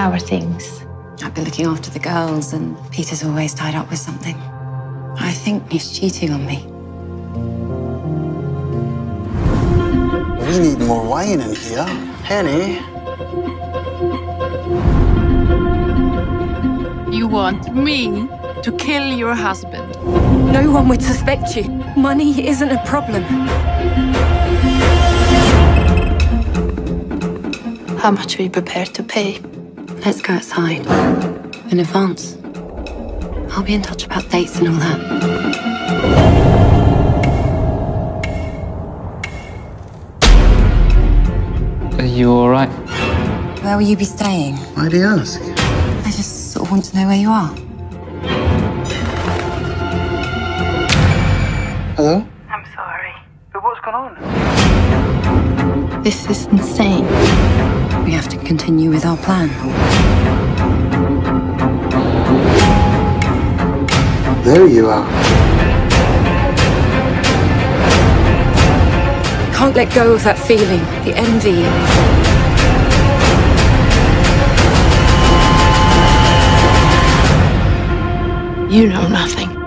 How are things? I've been looking after the girls, and Peter's always tied up with something. I think he's cheating on me. We need more wine in here. Henny. You want me to kill your husband? No one would suspect you. Money isn't a problem. How much are you prepared to pay? Let's go outside. In advance. I'll be in touch about dates and all that. Are you alright? Where will you be staying? Why do you ask? I just sort of want to know where you are. Hello? I'm sorry, but what's going on? This is insane. We have to continue with our plan. There you are. Can't let go of that feeling, the envy. You know nothing.